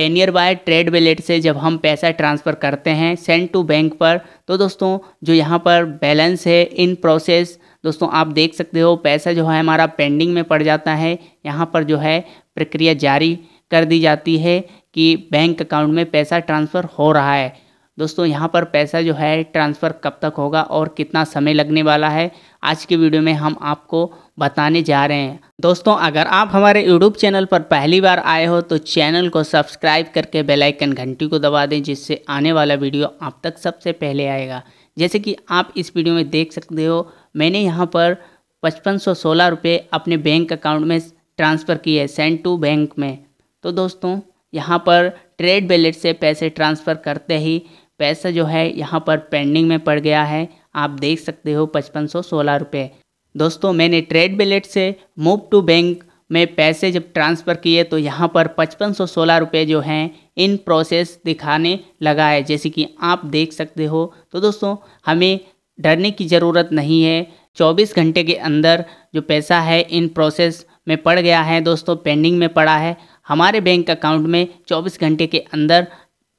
Payeer bye trade wallet से जब हम पैसा ट्रांसफ़र करते हैं सेंड टू बैंक पर तो दोस्तों, जो यहाँ पर बैलेंस है इन प्रोसेस दोस्तों, आप देख सकते हो, पैसा जो है हमारा पेंडिंग में पड़ जाता है। यहाँ पर जो है प्रक्रिया जारी कर दी जाती है कि बैंक अकाउंट में पैसा ट्रांसफ़र हो रहा है। दोस्तों, यहाँ पर पैसा जो है, ट्रांसफ़र कब तक होगा और कितना समय लगने वाला है, आज के वीडियो में हम आपको बताने जा रहे हैं। दोस्तों, अगर आप हमारे यूट्यूब चैनल पर पहली बार आए हो तो चैनल को सब्सक्राइब करके बेल आइकन घंटी को दबा दें, जिससे आने वाला वीडियो आप तक सबसे पहले आएगा। जैसे कि आप इस वीडियो में देख सकते हो, मैंने यहाँ पर पचपन सौ सोलह रुपये अपने बैंक अकाउंट में ट्रांसफ़र किए सेंड टू बैंक में। तो दोस्तों, यहाँ पर ट्रेड बैलेट से पैसे ट्रांसफ़र करते ही पैसा जो है यहाँ पर पेंडिंग में पड़ गया है। आप देख सकते हो पचपन सौ सोलह रुपये दोस्तों, मैंने ट्रेड बैलेट से मूव टू बैंक में पैसे जब ट्रांसफ़र किए तो यहाँ पर पचपन सौ सोलह रुपये जो हैं इन प्रोसेस दिखाने लगा है। जैसे कि आप देख सकते हो। तो दोस्तों, हमें डरने की ज़रूरत नहीं है। 24 घंटे के अंदर जो पैसा है इन प्रोसेस में पड़ गया है। दोस्तों पेंडिंग में पड़ा है। हमारे बैंक अकाउंट में 24 घंटे के अंदर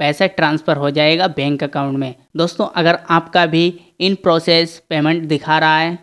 पैसा ट्रांसफ़र हो जाएगा बैंक अकाउंट में। दोस्तों, अगर आपका भी इन प्रोसेस पेमेंट दिखा रहा है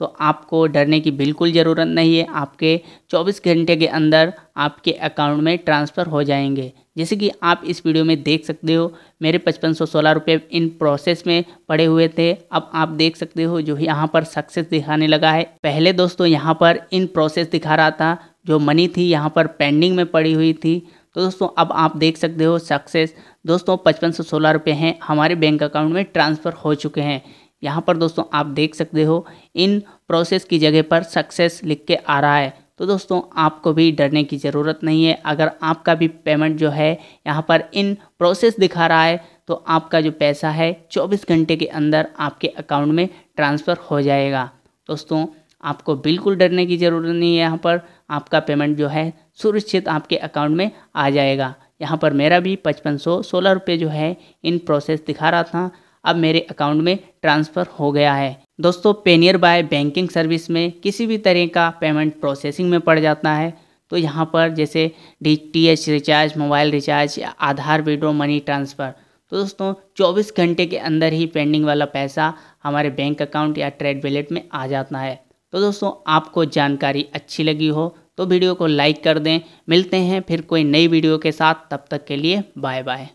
तो आपको डरने की बिल्कुल ज़रूरत नहीं है। आपके 24 घंटे के अंदर आपके अकाउंट में ट्रांसफ़र हो जाएँगे। जैसे कि आप इस वीडियो में देख सकते हो, मेरे पचपन सौ सोलह रुपये इन प्रोसेस में पड़े हुए थे। अब आप देख सकते हो, जो यहाँ पर सक्सेस दिखाने लगा है। पहले दोस्तों, यहाँ पर इन प्रोसेस दिखा रहा था, जो मनी थी यहाँ पर पेंडिंग में पड़ी हुई थी। तो दोस्तों, अब आप देख सकते हो सक्सेस दोस्तों, पचपन सौ सोलह रुपये हैं। हमारे बैंक अकाउंट में ट्रांसफ़र हो चुके हैं। यहाँ पर दोस्तों, आप देख सकते हो, इन प्रोसेस की जगह पर सक्सेस लिख के आ रहा है। तो दोस्तों, आपको भी डरने की ज़रूरत नहीं है। अगर आपका भी पेमेंट जो है, यहाँ पर इन प्रोसेस दिखा रहा है तो आपका जो पैसा है 24 घंटे के अंदर आपके अकाउंट में ट्रांसफ़र हो जाएगा। दोस्तों, आपको बिल्कुल डरने की ज़रूरत नहीं है यहाँ पर। आपका पेमेंट जो है सुरक्षित आपके अकाउंट में आ जाएगा। यहाँ पर मेरा भी पचपन सौ सोलह रुपये जो है, इन प्रोसेस दिखा रहा था। अब मेरे अकाउंट में ट्रांसफ़र हो गया है। दोस्तों पेनियर बाय बैंकिंग सर्विस में किसी भी तरह का पेमेंट प्रोसेसिंग में पड़ जाता है। तो यहाँ पर जैसे D T H recharge mobile recharge Aadhaar withdraw money transfer तो दोस्तों 24 घंटे के अंदर ही पेंडिंग वाला पैसा हमारे बैंक अकाउंट या ट्रेड वैलेट में आ जाता है। तो दोस्तों, आपको जानकारी अच्छी लगी हो तो वीडियो को लाइक कर दें। मिलते हैं फिर कोई नई वीडियो के साथ। तब तक के लिए बाय बाय